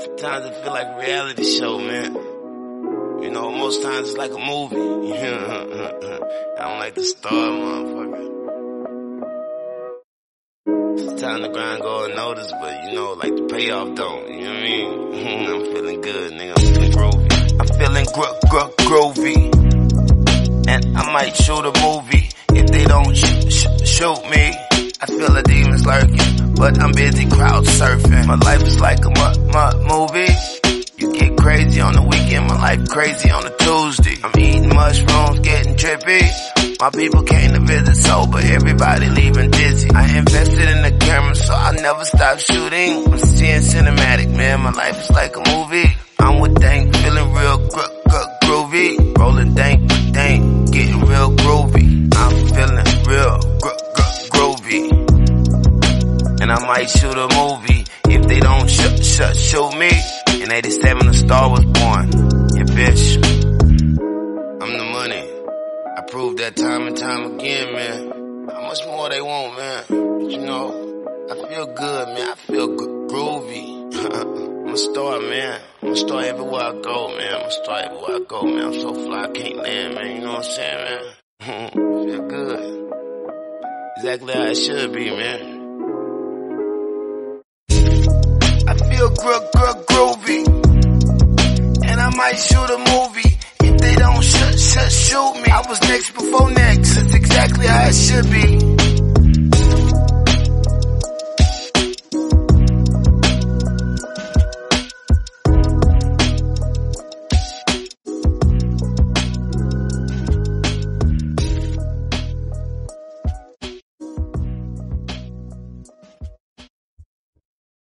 Sometimes it feel like a reality show, man. You know, most times it's like a movie. I don't like the star, motherfucker. Sometimes the grind go unnoticed, but you know, like the payoff don't. You know what I mean? I'm feeling good, nigga. I'm feeling groovy. I'm feeling gro- gro- groovy. And I might shoot a movie if they don't sh- sh- shoot me. I feel the demons lurking, but I'm busy crowd surfing. My life is like a mu- mu- movie. You get crazy on the weekend, my life crazy on a Tuesday. I'm eating mushrooms, getting trippy. My people came to visit sober, everybody leaving dizzy. I invested in the camera, so I never stop shooting. I'm seeing cinematic, man, my life is like a movie. I'm with Dank, I might shoot a movie if they don't sh- sh- shoot me. In 87, the star was born. Yeah, bitch. I'm the money. I proved that time and time again, man. How much more they want, man? But you know, I feel good, man. I feel gro- groovy. I'm a star, man. I'm a star everywhere I go, man. I'm a star everywhere I go, man. I'm so fly, I can't land, man. You know what I'm saying, man? feel good. Exactly how it should be, man. Gro- gro- groovy. And I might shoot a movie if they don't sh- sh- shoot me. I was next before next. It's exactly how it should be.